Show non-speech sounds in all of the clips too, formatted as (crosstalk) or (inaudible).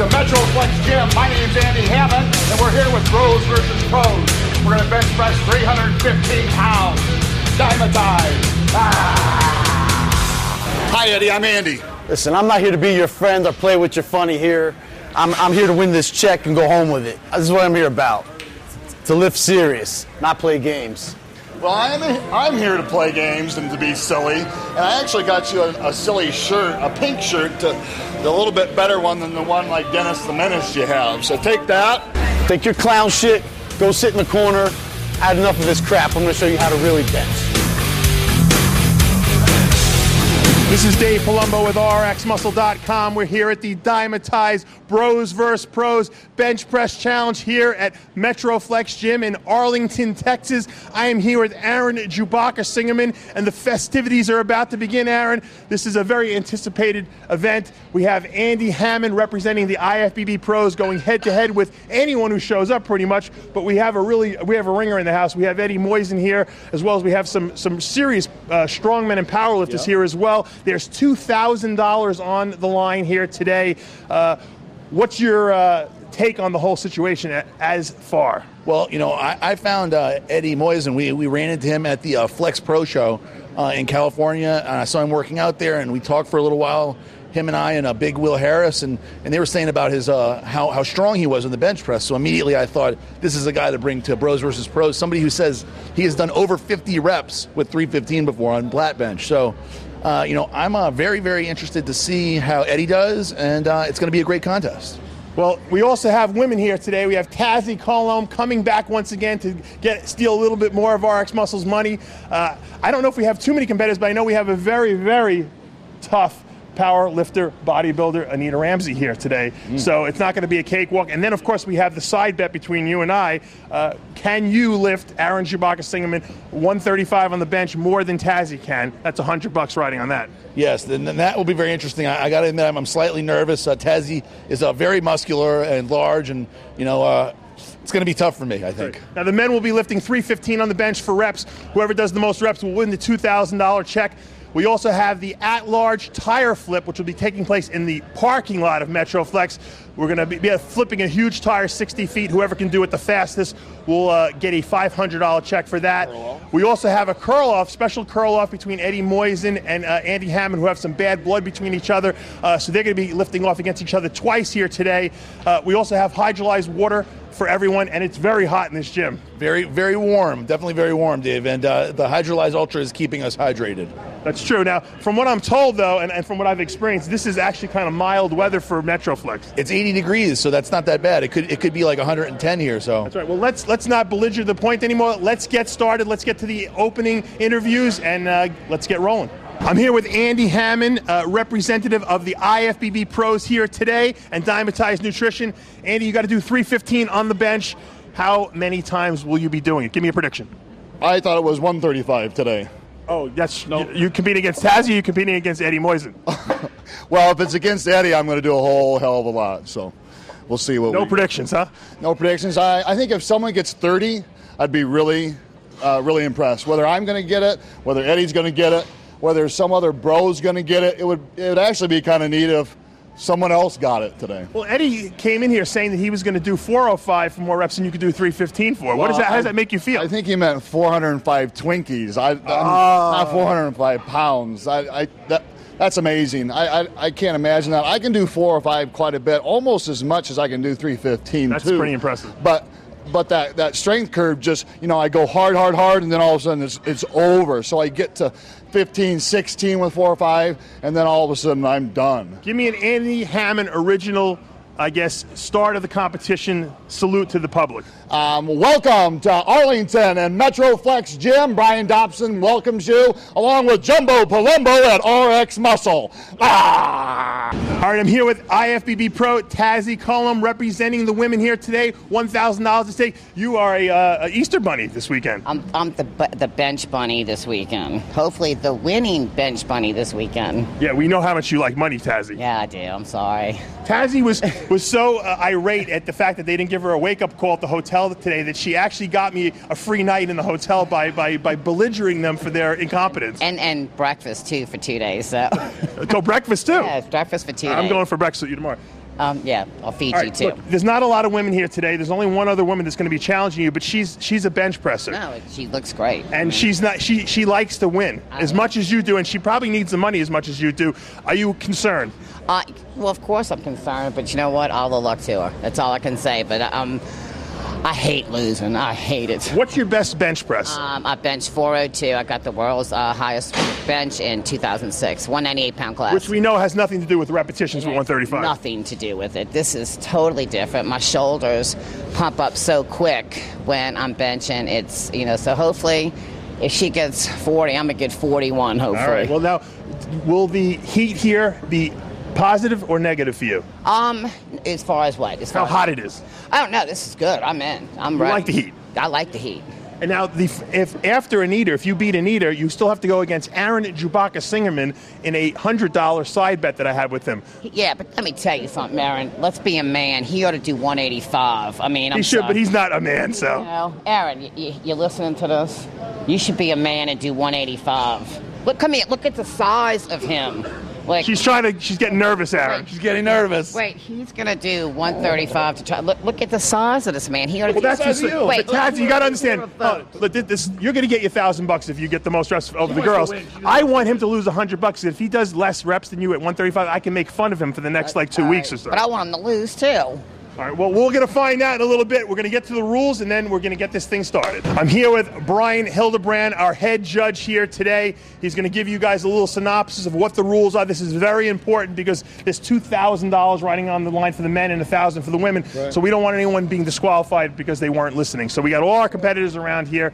To Metroflex Gym. My name's Andy Haman, and we're here with Bros versus Pros. We're gonna bench press 315 pounds. Dymatize. Ah! Hi, Eddie. I'm Andy. Listen, I'm not here to be your friend or play with your funny here. I'm, I'm here to win this check and go home with it. This is what I'm here about. To live serious, not play games. Well, I'm, I'm here to play games and to be silly. And I actually got you a, a silly shirt, a pink shirt, to, a little bit better one than the one like Dennis the Menace you have. So take that. Take your clown shit, go sit in the corner. I had enough of this crap. I'm going to show you how to really dance. This is Dave Palumbo with RxMuscle.com. We're here at the Dymatize Bros vs. Pros Bench Press Challenge here at Metroflex Gym in Arlington, Texas. I am here with Aaron Chewbacca Singerman, and the festivities are about to begin, Aaron. This is a very anticipated event. We have Andy Haman representing the IFBB pros going head to head with anyone who shows up pretty much, but we have a really, we have a ringer in the house. We have Eddie Moisen here, as well as we have some, some serious uh, strongmen and powerlifters yep. here as well. There's $2,000 on the line here today. Uh, what's your uh, take on the whole situation as far? Well, you know, I, I found uh, Eddie Moisen. We, we ran into him at the uh, Flex Pro Show uh, in California, and I saw him working out there, and we talked for a little while him and I and a uh, big Will Harris, and, and they were saying about his uh, how, how strong he was in the bench press. So immediately I thought this is a guy to bring to Bros versus Pros. Somebody who says he has done over 50 reps with 315 before on flat bench. So uh, you know, I'm uh, very, very interested to see how Eddie does, and uh, it's going to be a great contest. Well, we also have women here today. We have Tazzy Colomb coming back once again to get steal a little bit more of RX Muscle's money. Uh, I don't know if we have too many competitors, but I know we have a very, very tough power lifter, bodybuilder Anita Ramsey here today. Mm. So it's not going to be a cakewalk. And then, of course, we have the side bet between you and I. Uh, can you lift Aaron Chewbacca Singerman 135 on the bench more than Tazzy can? That's 100 bucks riding on that. Yes, then, that will be very interesting. I, I got to admit, I'm, I'm, slightly nervous. Uh, Tazzy is uh, very muscular and large, and, you know, uh, it's going to be tough for me, I think. Now, the men will be lifting 315 on the bench for reps. Whoever does the most reps will win the $2,000 check. We also have the at-large tire flip, which will be taking place in the parking lot of Metroflex. We're going to be, be flipping a huge tire 60 feet. Whoever can do it the fastest will uh, get a $500 check for that. We also have a curl-off, special curl-off between Eddie Moisen and uh, Andy Haman, who have some bad blood between each other. Uh, so they're going to be lifting off against each other twice here today. Uh, we also have hydrolyzed water for everyone, and it's very hot in this gym. Very, very warm. Definitely very warm, Dave. And uh, the Hydrolyze Ultra is keeping us hydrated. That's true. Now, from what I'm told, though, and, and from what I've experienced, this is actually kind of mild weather for Metroflex. It's 80 degrees, so that's not that bad. It could it could be like 110 here. So that's right. Well, let's let's not belliger the point anymore. Let's get started. Let's get to the opening interviews, and uh, let's get rolling. I'm here with Andy Haman, uh, representative of the IFBB pros here today and Dymatize Nutrition. Andy, you got to do 315 on the bench. How many times will you be doing it? Give me a prediction. I thought it was 135 today. Oh, that's no. You, you competing against Tazzy? You competing against Eddie Moisen? (laughs) well, if it's against Eddie, I'm going to do a whole hell of a lot. So we'll see what. No predictions, huh? No predictions. I, I think if someone gets 30, I'd be really, uh, really impressed. Whether I'm going to get it, whether Eddie's going to get it, whether some other bro's going to get it. It would it would actually be kind of neat if someone else got it today. Well, Eddie came in here saying that he was going to do 405 for more reps than you could do 315 for. Well, what does that? How does that make you feel? I think he meant 405 Twinkies. I, uh, not 405 pounds. I, I that, that's amazing. I, I, I, can't imagine that. I can do four or five quite a bit, almost as much as I can do 315 That's too. pretty impressive. But but that, that strength curve just, you know, I go hard, hard, hard, and then all of a sudden it's, it's over. So I get to 15, 16 with four or five, and then all of a sudden I'm done. Give me an Andy Haman original I guess, start of the competition. Salute to the public. Um, welcome to Arlington and Metroflex Gym. Brian Dobson welcomes you, along with Jumbo Palumbo at RX Muscle. Ah! All right, I'm here with IFBB Pro Tazzy Colomb representing the women here today. $1,000 at stake. You are a, uh, a, Easter bunny this weekend. I'm, I'm the, the bench bunny this weekend. Hopefully, the winning bench bunny this weekend. Yeah, we know how much you like money, Tazzy. Yeah, I do. I'm sorry. Tazzy was was so uh, irate at the fact that they didn't give her a wake up call at the hotel today that she actually got me a free night in the hotel by by, by belligerent them for their incompetence. And and breakfast too for two days. So. Go (laughs) breakfast too. Yeah, breakfast for 2 I'm days. going for breakfast with you tomorrow. Um, yeah, I'll feed you too. look, there's not a lot of women here today. There's only one other woman that's going to be challenging you, but she's she's a bench presser. no, she looks great. And she's not. She she likes to win as much as you do, and she probably needs the money as much as you do. Are you concerned? Uh, well, of course I'm concerned, but you know what? All the luck to her. That's all I can say. But um, I hate losing. I hate it. What's your best bench press? Um, I bench 402. I got the world's uh, highest bench in 2006, 198 pound class. which we know has nothing to do with repetitions with 135. Nothing to do with it. This is totally different. My shoulders pump up so quick when I'm benching. It's you know. So hopefully, if she gets 40, I'm gonna get 41. Hopefully. All right. Well, now, will the heat here be positive or negative for you? um, as far as what? As far How as- hot it is? I don't know. This is good. I'm in. I'm You ready. like the heat? I like the heat. And now, the, if after an eater, if you beat an eater, you still have to go against Aaron Chewbacca Singerman in a hundred dollar side bet that I had with him. Yeah, but let me tell you something, Aaron. Let's be a man. He ought to do 185. I mean, I'm He should, sorry. but he's not a man, so. You know, Aaron, you, you, you listening to this? You should be a man and do 185. Look, come here. Look at the size of him. Like, She's trying to. She's getting nervous, Aaron. She's getting nervous. wait, he's gonna do 135 to try. Look, look at the size of this man. He ought to Well, that's just you. Wait, Wait, Taz, you got to understand. You're Uh, look, this, you're going to get your thousand bucks if you get the most reps over the girls. I want him to lose a hundred bucks. If he does less reps than you at 135, I can make fun of him for the next like two weeks or so. But I want him to lose too. All right, well, we're going to find out in a little bit. We're going to get to the rules and then we're going to get this thing started. I'm here with Brian Hildebrand, our head judge here today. He's going to give you guys a little synopsis of what the rules are. This is very important because there's $2,000 riding on the line for the men and 1000 for the women. So we don't want anyone being disqualified because they weren't listening. So we got all our competitors around here.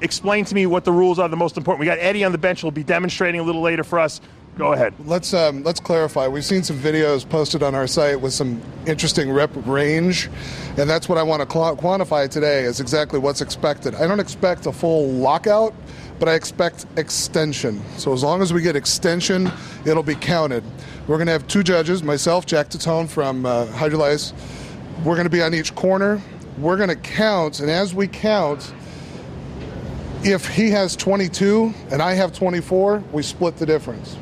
Explain to me what the rules are the most important. We got Eddie on the bench he'll be demonstrating a little later for us. Go ahead. Let's um, let's clarify. We've seen some videos posted on our site with some interesting rep range, and that's what I want to qu- quantify today. Is exactly what's expected. I don't expect a full lockout, but I expect extension. So as long as we get extension, it'll be counted. We're going to have two judges, myself, Jack Tatone from uh, Hydrolyze. We're going to be on each corner. We're going to count, and as we count, if he has 22 and I have 24, we split the difference.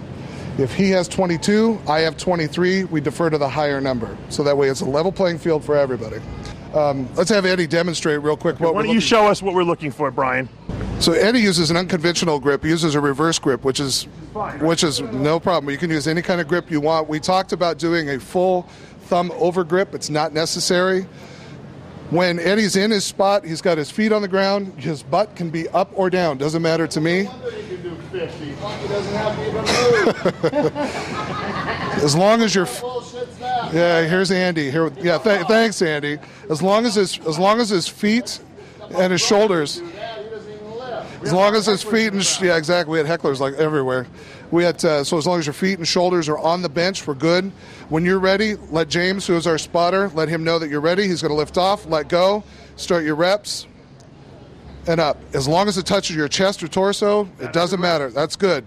If he has 22, I have 23, we defer to the higher number. So that way it's a level playing field for everybody. Um, let's have Eddie demonstrate real quick what Why don't you show us what we're looking for, Brian? so Eddie uses an unconventional grip. He uses a reverse grip, which is which is no problem. You can use any kind of grip you want. We talked about doing a full thumb over grip. It's not necessary. When Eddie's in his spot, he's got his feet on the ground. His butt can be up or down. Doesn't matter to me. (laughs) As long as you're, yeah. Here's Andy. Here, yeah. Th- thanks, Andy. As long as his, as long as his feet and his shoulders, as long as his feet and yeah, exactly. We had hecklers like everywhere. We had uh, so as long as your feet and shoulders are on the bench, we're good. When you're ready, let James, who is our spotter, let him know that you're ready. He's going to lift off, let go, start your reps, and up. As long as it touches your chest or torso, it doesn't matter. That's good.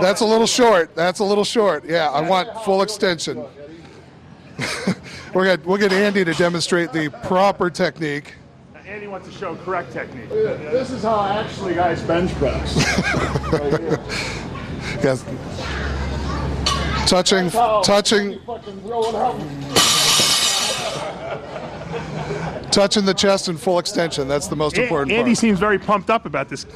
That's a little short. That's a little short. Yeah, I want full extension. (laughs) we're gonna, we'll get Andy to demonstrate the proper technique. Andy wants to show correct technique. This is how I actually guys bench press. (laughs) Yes. Touching, touching, Fucking roll it up. Touching the chest in full extension. That's the most important Andy part. seems very pumped up about this.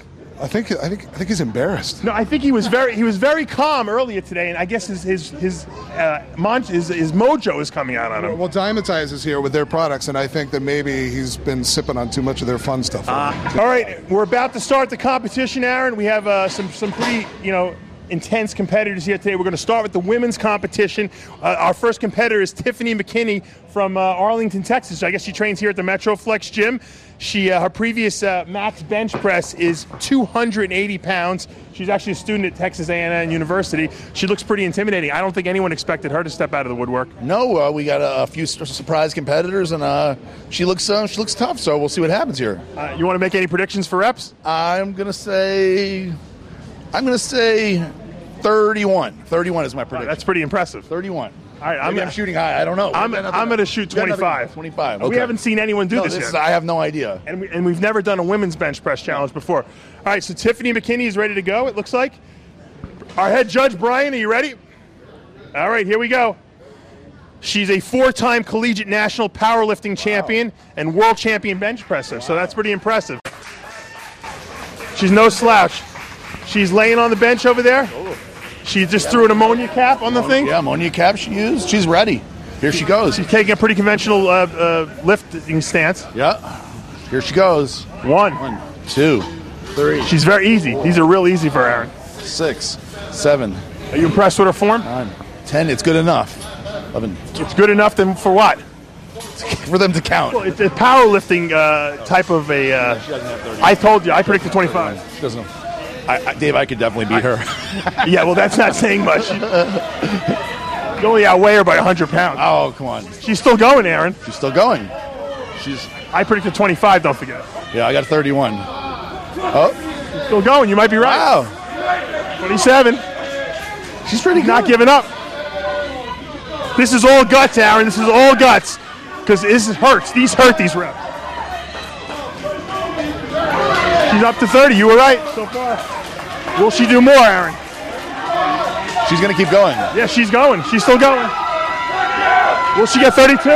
I think, I think, I think he's embarrassed. No, I think he was very he was very calm earlier today, and I guess his his his uh, mon- his, his mojo is coming out on him. Well, Dymatize is here with their products, and I think that maybe he's been sipping on too much of their fun stuff. All right, we're about to start the competition, Aaron. We have uh, some some pretty you know intense competitors here today. We're going to start with the women's competition. Uh, our first competitor is Tiffany McKinney from uh, Arlington, Texas. I guess she trains here at the Metroflex gym. She uh, her previous uh, max bench press is 280 pounds. She's actually a student at Texas A&M University. She looks pretty intimidating. I don't think anyone expected her to step out of the woodwork. No, uh, we got a, a few surprise competitors, and uh, she looks uh, she looks tough. So we'll see what happens here. Uh, you want to make any predictions for reps? I'm gonna say, I'm gonna say, 31. 31 is my prediction. That's pretty impressive. 31. All right, I'm Maybe I'm, shooting high. I don't know. I'm, We got nothing- I'm going to shoot we got nothing- 25. 25. We haven't seen anyone do No, this, this yet. is, I have no idea. and, we, and we've never done a women's bench press challenge before. All right, so Tiffany McKinney is ready to go, it looks like. Our head judge, Brian, are you ready? All right, here we go. She's a four-time collegiate national powerlifting champion and world champion bench presser. So that's pretty impressive. She's no slouch. She's laying on the bench over there. She just threw an ammonia cap on the thing. Yeah, ammonia cap she used. She's ready. Here she goes. She's taking a pretty conventional uh, uh, lifting stance. Yeah. Here she goes. One. One, two, three, She's very easy. These are real easy for Aaron. six, seven, Are you impressed with her form? nine, ten. It's good enough. Eleven. It's good enough then for what? For them to count. Well, it's a powerlifting uh, type of a. Uh, I told you, I predicted 25. She doesn't. I, I, Dave, I could definitely beat her. (laughs) (laughs) Yeah, well, that's not saying much. You only outweigh her by 100 pounds. oh, come on. She's still going, Aaron. She's still going. She's. I predicted 25, don't forget. Yeah, I got 31. Oh, Still going, you might be right. wow. 27. She's pretty good. Not giving up. This is all guts, Aaron. This is all guts. Because this hurts. These hurt these reps. She's up to 30. You were right so far. Will she do more, Aaron? She's going to keep going. Yeah, she's going. She's still going. Will she get 32?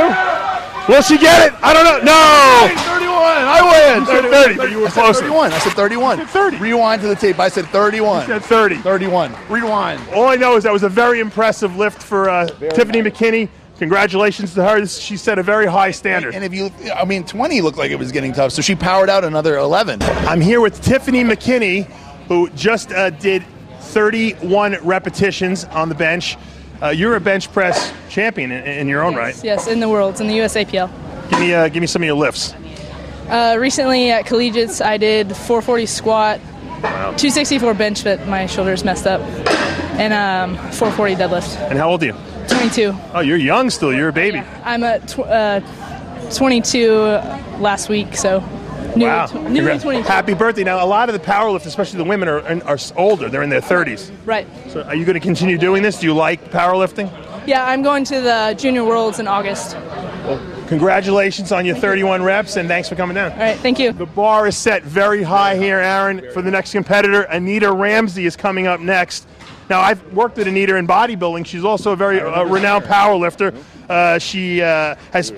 Will she get it? I don't know. No! 31. I win. You said 30, but you were I said 31. I said 31. said 30. Rewind to the tape. I said 31. At 30. 31. Rewind. All I know is that was a very impressive lift for uh, Tiffany McKinney. Congratulations to her. She set a very high standard. And if you, I mean, 20 looked like it was getting tough, so she powered out another 11. I'm here with Tiffany McKinney, who just uh, did 31 repetitions on the bench. Uh, you're a bench press champion in, in your own right. Yes, in the world, in the USAPL. Give me, uh, give me some of your lifts. Uh, recently at collegiates, I did 440 squat, 264 bench, but my shoulders messed up, and um, 440 deadlift. And how old are you? 22. Oh, you're young still. You're a baby. I'm at tw- uh, 22 last week, so newly, Wow. tw- newly Congrats. Happy birthday. Now, a lot of the powerlifters, especially the women, are, are older. They're in their 30s. Right. So are you going to continue doing this? Do you like powerlifting? Yeah, I'm going to the junior worlds in August. All Congratulations on your 31 reps, and thanks for coming down. All right, thank you. The bar is set very high here, Aaron, for the next competitor. Anita Ramsey is coming up next. Now, I've worked with Anita in bodybuilding. She's also a very uh, renowned power lifter. Uh, she uh, has.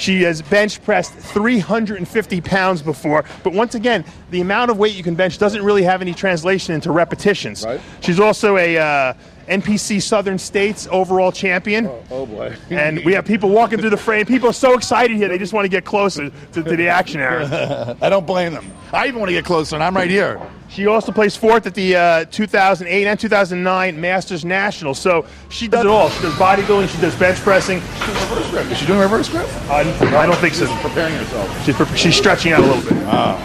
She has bench pressed 350 pounds before, but once again, the amount of weight you can bench doesn't really have any translation into repetitions. Right. She's also a uh, NPC Southern States overall champion. Oh boy. (laughs) And we have people walking through the frame. People are so excited here, they just want to get closer to, to the action area. (laughs) I don't blame them. I even want to get closer, and I'm right here. She also placed fourth at the uh, 2008 and 2009 Masters Nationals. So she does it all. She does bodybuilding, she does bench pressing. Is she doing reverse grip? Uh, I don't think so. Preparing herself. She's, pre- she's stretching out a little bit.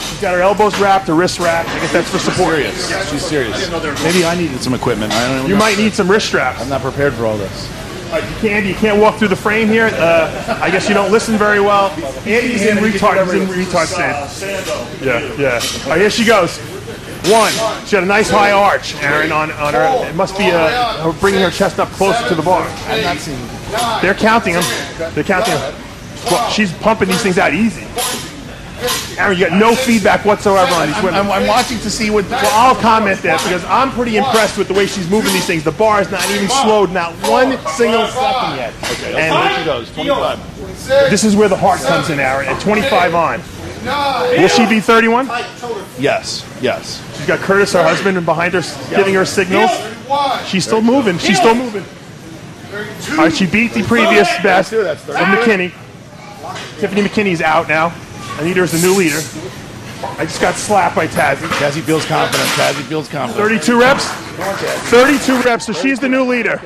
She's got her elbows wrapped, her wrists wrapped. I guess that's for support. Serious. She's serious. Maybe I needed some equipment. I don't know. You might need some wrist straps. I'm not prepared for all this. Uh, you can't. You can't walk through the frame here. Uh, I guess you don't listen very well. Andy's in retard. He's in retard stand. Yeah, yeah. All right, here she goes. One. She had a nice high arch, Aaron, on, on her. It must be uh, her bringing her chest up closer to the bar. I'm not seeing. They're counting them. They're counting them. Well, she's pumping these things out easy. Aaron, you got no feedback whatsoever on these women. I'm, I'm watching to see what. Well, I'll comment that because I'm pretty impressed with the way she's moving these things. The bar is not even slowed, not one single second yet. Okay, And there she goes. 25. this is where the heart comes in, Aaron. At 25 on. Will she be 31? Yes. Yes. She's got Curtis, her husband, and behind her, giving her signals. She's still moving. She's still moving. All right, she beat the previous best of uh, McKinney. Tiffany McKinney's out now. Anita's the new leader. I just got slapped by Tazzy. Tazzy feels confident. Tazzy feels confident. 32 reps? 32 reps, so she's the new leader.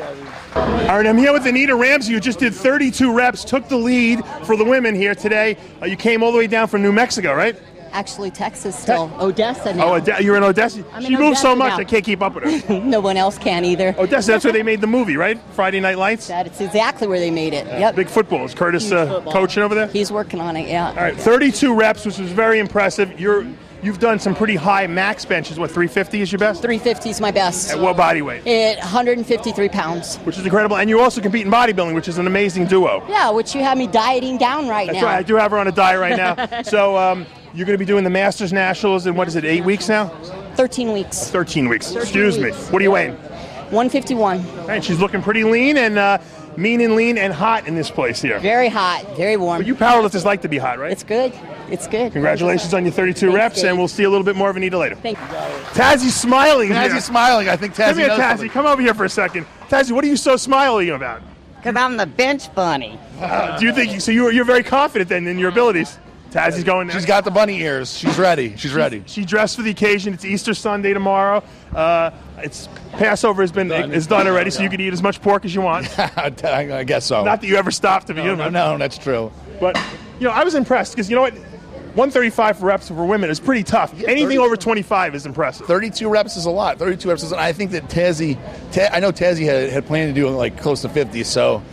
All right, I'm here with Anita Ramsey, who just did 32 reps, took the lead for the women here today. Uh, you came all the way down from New Mexico, right? Actually, Texas still. Odessa now. Oh, Ode- you're in Odessa? I'm she in moves so much, now. I can't keep up with her. (laughs) no one else can either. Odessa, that's where they made the movie, right? Friday Night Lights? That's exactly where they made it. Yep. Big football. Is Curtis uh, football. coaching over there? He's working on it, yeah. All right, 32 reps, which was very impressive. You're, you've done some pretty high max benches. What, 350 is your best? 350 is my best. At what body weight? At 153 pounds. Which is incredible. And you also compete in bodybuilding, which is an amazing duo. Yeah, which you have me dieting down right That's now. right. I do have her on a diet right now. (laughs) so um, you're going to be doing the Masters Nationals in what is it, eight weeks now? 13 weeks. 13 weeks. Excuse me. What are you weighing? 151. And she's looking pretty lean, and uh, mean and lean and hot in this place here. Very hot, very warm. But you powerlifters like to be hot, right? It's good. It's good. Congratulations on your 32 Thanks, reps, Dave. and we'll see a little bit more of Anita later. Thank you. Tazzy's smiling. here. Smiling. I think Tazzy Come here, knows Tazzy. something. Come over here for a second. Tazzy, what are you so smiling about? Because I'm the bench bunny. (laughs) Do you think so? You're, you're very confident then in your abilities. Tazzy's going. there. She's got the bunny ears. She's ready. She's ready. She dressed for the occasion. It's Easter Sunday tomorrow. Uh, it's Passover has been is done already, so you can eat as much pork as you want. (laughs) I guess so. Not that you ever stopped to no, begin no, with. no, that's true. But you know, I was impressed because you know what, 135 for reps for women is pretty tough. Anything 30 over 25 is impressive. 32 reps is a lot. 32 reps is. I think that Tazzy, Ta- I know Tazzy had, had planned to do like close to 50, so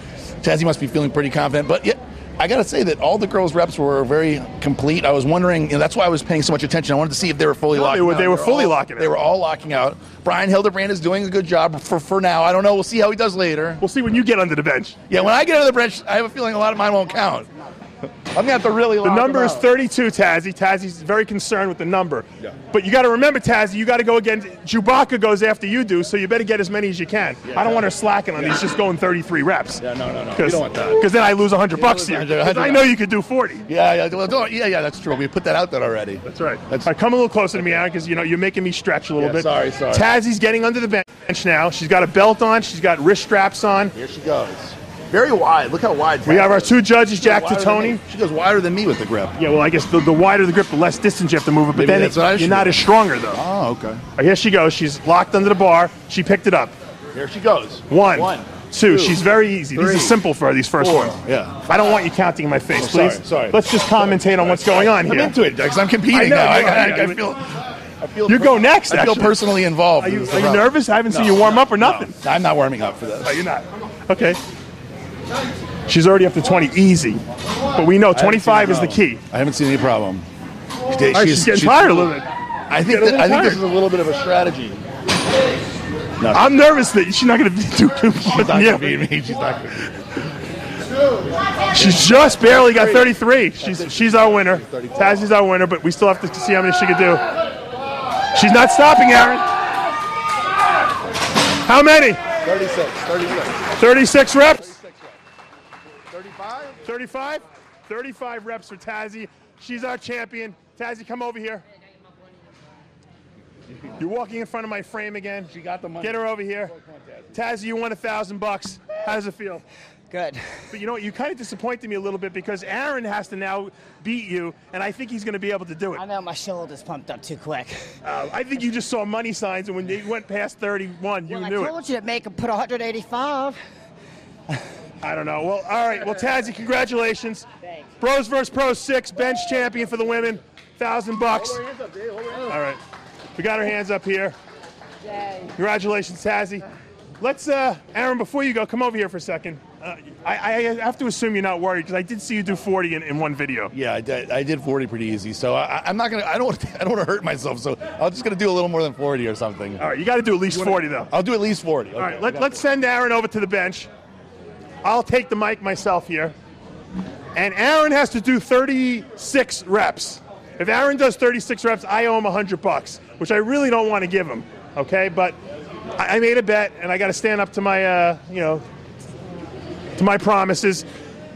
Tazzy must be feeling pretty confident. But yeah, I got to say that all the girls' reps were very complete. I was wondering, you know, that's why I was paying so much attention. I wanted to see if they were fully No, they locking were- out. they were fully all- locking They were all locking out. Brian Hildebrand is doing a good job for, for now. I don't know. We'll see how he does later. We'll see when you get under the bench. Yeah, when I get under the bench, I have a feeling a lot of mine won't count. I'm gonna have to really. The number is 32, Tazzy. Tazzy's very concerned with the number. But you got to remember, Tazzy, you got to go against Chewbacca goes after you do, so you better get as many as you can. I don't want her slacking on these, just going 33 reps. Yeah, no, no, no. You Because don't want that. then I lose 100 bucks lose here. I know you could do 40. Yeah, yeah, well, don't, yeah, yeah. That's true. We put that out there already. That's right. That's All right, come a little closer to me, Aaron, because you know you're making me stretch a little Yeah, bit. sorry, sorry. Tazzy's getting under the bench now. She's got a belt on. She's got wrist straps on. Here she goes. Very wide. Look how wide. We have our two judges, Jack Tony. She goes wider than me with the grip. Yeah, well, I guess the, the wider the grip, the less distance you have to move it. But Maybe then that's it- what I you're should not do. as stronger though. Oh, okay. All right, here she goes. She's locked under the bar. She picked it up. Here she goes. One, One. two. two, She's very easy. These three, are simple for her, these first four, ones. yeah. I don't want you counting in my face, Oh, sorry, please. sorry. Let's just commentate on what's going on I'm here. into it because I'm competing I know, now. I, you are, I, I feel. I feel. You go next, I feel actually. personally involved. Are you, This is are you problem. nervous? I haven't seen you warm up or no, nothing. I'm not warming up for this. No, you're not. Okay. She's already up to 20, easy. But we know 25 is the key. I haven't seen any problem. She- All right, she's, getting tired a little bit. I think. That, I think this is a little bit of a strategy. I'm nervous that she's not going to do too She's much. not Yeah. gonna beat (laughs) me. She's not. She's just barely got 33. She's she's our winner. Tazzy's our winner, but we still have to see how many she can do. She's not stopping, Aaron. How many? 36. 36. 36 reps. 35? 35 reps for Tazzy. She's our champion. Tazzy, come over here. You're walking in front of my frame again. She got the money. Get her over here. Tazzy, you won a thousand bucks. How does it feel? Good. But you know what? You kind of disappointed me a little bit because Aaron has to now beat you, and I think he's going to be able to do it. I know my shoulders pumped up too quick. Uh, I think you just saw money signs, and when they went past 31, you well, knew it. I it. told you to make him put 185. I don't know. Well, all right. Well, Tazzy, congratulations. Thanks. Bros versus Pros six bench champion for the women, thousand bucks. All right, we got our hands up here. Yay. Congratulations, Tazzy. Let's, uh, Aaron, before you go, come over here for a second. Uh, I, I have to assume you're not worried because I did see you do 40 in, in one video. Yeah, I did, I did 40 pretty easy. So I, I'm not gonna. I don't. (laughs) I don't want to hurt myself. So I'm just gonna do a little more than 40 or something. All right, you got to do at least 40 though. I'll do at least 40. All right, let, let's send Aaron over to the bench. I'll take the mic myself here. And Aaron has to do 36 reps. If Aaron does 36 reps, I owe him 100 bucks, which I really don't want to give him. Okay, but I, made a bet, and I got to stand up to my, uh, you know, to my promises.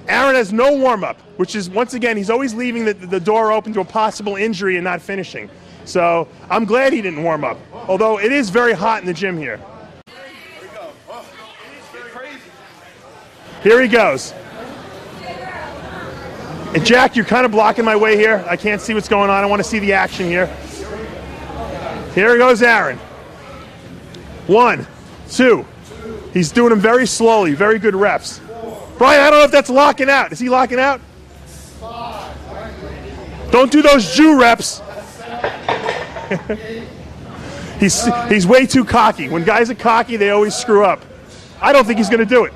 Aaron has no warm up, which is once again he's always leaving the, the door open to a possible injury and not finishing. So I'm glad he didn't warm up. Although it is very hot in the gym here. Here he goes. And Jack, you're kind of blocking my way here. I can't see what's going on. I want to see the action here. Here goes Aaron. One, two. He's doing them very slowly, very good reps. Brian, I don't know if that's locking out. Is he locking out? Don't do those Jew reps. (laughs) he's, he's way too cocky. When guys are cocky, they always screw up. I don't think he's going to do it.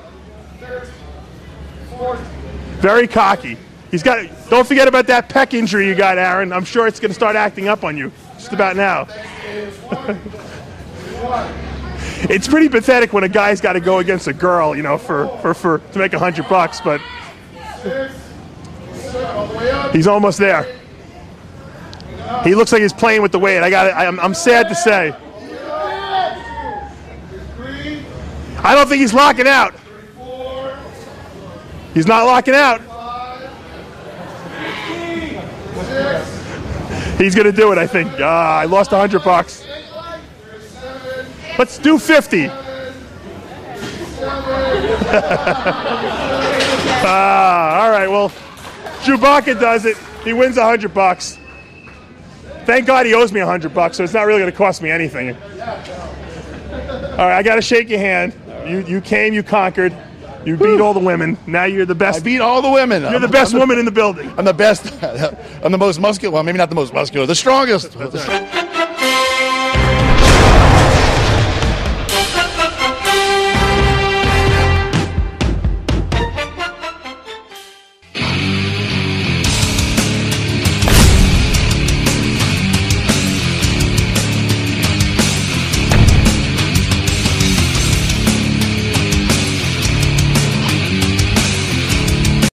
Very cocky. He's got. Don't forget about that pec injury you got, Aaron. I'm sure it's going to start acting up on you just about now. (laughs) it's pretty pathetic when a guy's got to go against a girl, you know, for, for, for to make a hundred bucks, but he's almost there. He looks like he's playing with the weight. I got. I'm, I'm sad to say. I don't think he's locking out. He's not locking out. He's gonna do it, I think. Ah, I lost hundred bucks. Let's do 50. (laughs) ah, all right, well, Chewbacca does it. He wins hundred bucks. Thank God he owes me hundred bucks, so it's not really gonna cost me anything. All right, I gotta shake your hand. You, you came, you conquered. You beat all the women. Now you're the best. I beat all the women. You're the best woman in the building. I'm the best. (laughs) I'm the most muscular. Well, maybe not the most muscular. The strongest.